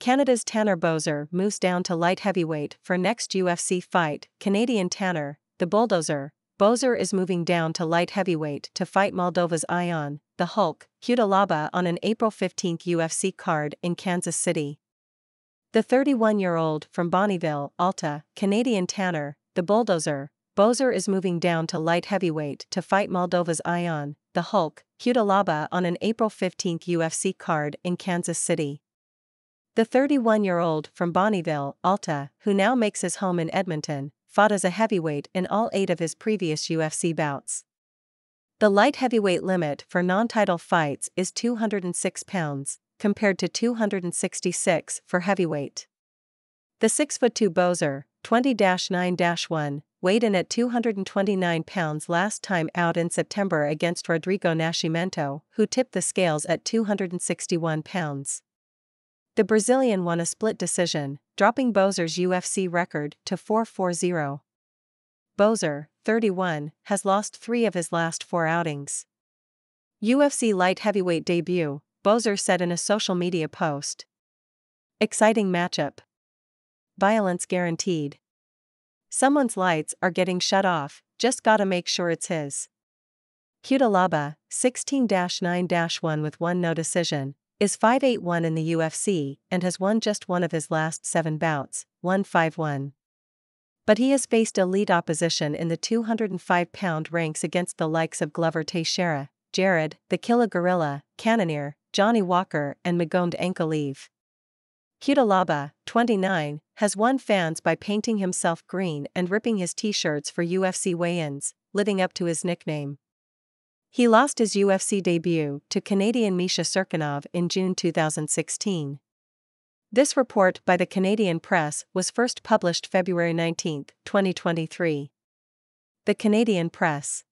Canada's Tanner Boser moves down to light heavyweight for next UFC fight. Canadian Tanner, the bulldozer, Boser is moving down to light heavyweight to fight Moldova's Ion, the Hulk, Cutelaba on an April 15 UFC card in Kansas City. The 31 year old from Bonnyville, Alta, Canadian Tanner, the bulldozer, Boser is moving down to light heavyweight to fight Moldova's Ion, the Hulk, Cutelaba on an April 15 UFC card in Kansas City. The 31 year old from Bonnyville, Alta, who now makes his home in Edmonton, fought as a heavyweight in all eight of his previous UFC bouts. The light heavyweight limit for non title fights is 206 pounds, compared to 266 for heavyweight. The 6'2 Boser, 20 9 1, weighed in at 229 pounds last time out in September against Rodrigo Nascimento, who tipped the scales at 261 pounds. The Brazilian won a split decision, dropping Boser's UFC record to 4-4-0. Boser, 31, has lost three of his last four outings. UFC light heavyweight debut, Boser said in a social media post. Exciting matchup. Violence guaranteed. Someone's lights are getting shut off, just gotta make sure it's his. Cutelaba, 16 9 1 with one no decision, is 5-8-1 in the UFC and has won just one of his last seven bouts, 1-5-1. But he has faced elite opposition in the 205-pound ranks against the likes of Glover Teixeira, Jared, the Killer Gorilla, Cannonier, Johnny Walker and Magomed Ankalaev. Cutelaba, 29, has won fans by painting himself green and ripping his t-shirts for UFC weigh-ins, living up to his nickname. He lost his UFC debut to Canadian Misha Cirkunov in June 2016. This report by the Canadian Press was first published February 19, 2023. The Canadian Press